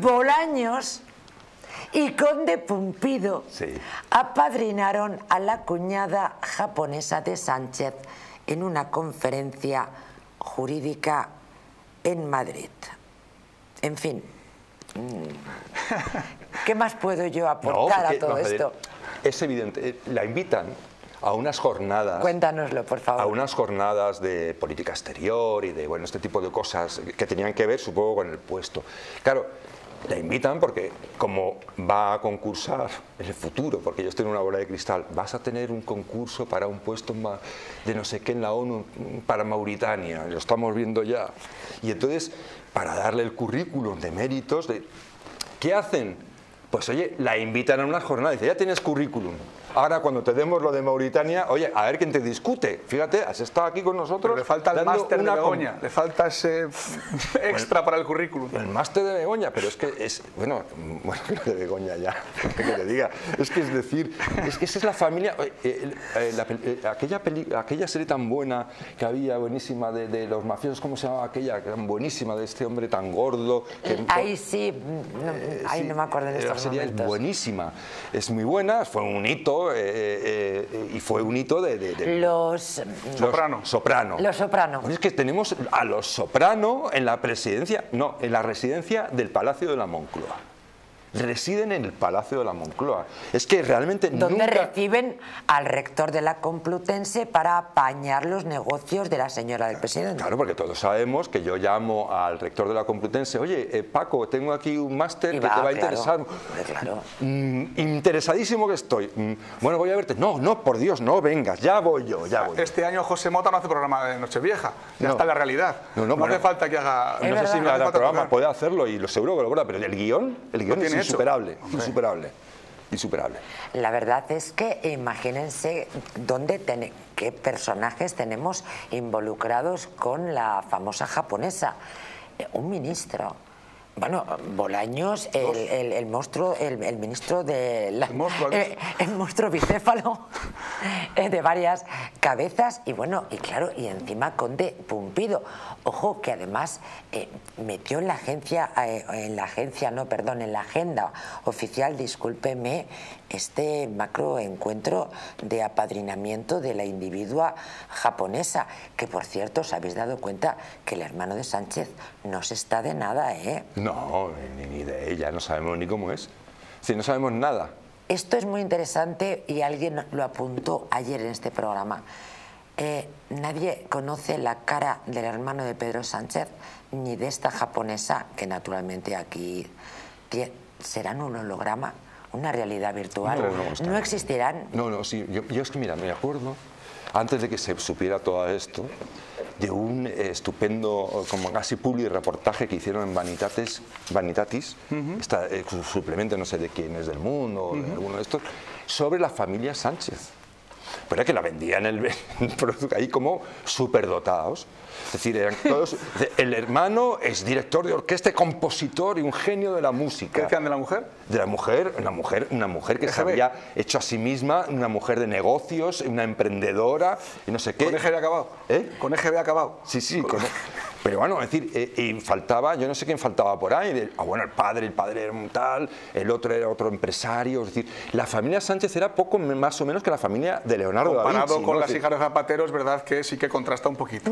Bolaños y Conde Pumpido Sí. apadrinaron a la cuñada japonesa de Sánchez en una conferencia jurídica en Madrid. En fin, ¿qué más puedo yo aportar a todo esto? Es evidente, la invitan a unas jornadas. Cuéntanoslo, por favor. a unas jornadas de política exterior y de bueno este tipo de cosas que tenían que ver supongo con el puesto. Claro, la invitan porque como va a concursar en el futuro, porque ellos tienen una bola de cristal, vas a tener un concurso para un puesto de no sé qué en la ONU para Mauritania, lo estamos viendo ya. Y entonces, para darle el currículum de méritos, de, ¿qué hacen? Pues oye, la invitan a una jornada, dice, ya tienes currículum. Ahora cuando te demos lo de Mauritania, oye, a ver quién te discute. Fíjate, has estado aquí con nosotros. Pero le falta el máster de Begoña, le falta ese extra para el currículum. El máster de Begoña, pero es que es, bueno, bueno, lo de Begoña ya, que te diga. Es que es decir, es que esa es la familia, eh, eh, eh, la eh, aquella, peli- aquella serie tan buena que había, buenísima, de, de los mafiosos, ¿cómo se llamaba aquella? Que era buenísima, de este hombre tan gordo. Que, Ahí sí, no, eh, ahí sí, no me acuerdo la estos serie momentos. es buenísima, es muy buena, fue un hito, eh, eh, eh, y fue un hito de... de- de- Los, los Soprano. Soprano. Los Soprano. Pues es que tenemos a los Soprano en la presidencia, no, en la residencia del Palacio de la Moncloa. Residen en el Palacio de la Moncloa. Es que realmente donde nunca... reciben al rector de la Complutense para apañar los negocios de la señora del presidente. Claro, porque todos sabemos que yo llamo al rector de la Complutense, oye, eh, Paco, tengo aquí un máster Y que va, te va a claro, interesar. claro. Mm, interesadísimo que estoy. Mm, bueno, voy a verte. No, no, por Dios, no vengas, ya voy yo, ya voy. yo. Este año José Mota no hace programa de Nochevieja, ya No. está la realidad. No, no, hace bueno. falta que haga... No sé si No me hará el programa, tocar. puede hacerlo y lo seguro que lo logra, pero el guion, el guion tiene hecho. Insuperable, insuperable, insuperable. La verdad es que imagínense dónde tene- qué personajes tenemos involucrados con la famosa japonesa. Eh, Un ministro. Bueno, Bolaños, el, el- el monstruo, el, el ministro de la- El monstruo, ¿has eh, el monstruo bicéfalo eh, de varias cabezas y bueno, y claro, y encima Conde Pumpido. Ojo, que además eh, metió en la agencia, eh, en la agencia, no, perdón, en la agenda oficial, discúlpeme, este macro encuentro de apadrinamiento de la individua japonesa, que por cierto, os habéis dado cuenta que el hermano de Sánchez no se está de nada, ¿eh? No, ni, ni de ella, no sabemos ni cómo es. Si no sabemos nada. Esto es muy interesante y alguien lo apuntó ayer en este programa. Eh, nadie conoce la cara del hermano de Pedro Sánchez ni de esta japonesa que naturalmente aquí serán un holograma, una realidad virtual. No, no, está- no existirán. No, no, sí, yo, yo es que mira, me acuerdo, antes de que se supiera todo esto, de un estupendo, como casi publi reportaje que hicieron en Vanitatis, Vanitatis esta, eh, su suplemento no sé de quién es del mundo, o de alguno de estos, sobre la familia Sánchez. Pero era que la vendían el, ahí como superdotados. Es decir, eran todos. El hermano es director de orquesta, compositor y un genio de la ¿Qué música. decían de la mujer? De la mujer, una mujer, una mujer que se había hecho a sí misma, una mujer de negocios, una emprendedora y no sé qué. Con EGB acabado. ¿Eh? Con EGB acabado. Sí, sí, con- pero bueno, es decir, eh, y faltaba, yo no sé quién faltaba por ahí, de- ah, bueno, el padre, el padre era un tal, el otro era otro empresario, es decir, la familia Sánchez era poco más o menos que la familia de Leonardo da Comparado Vinci, con ¿no? las hijas de Zapatero, es verdad que sí que contrasta un poquito.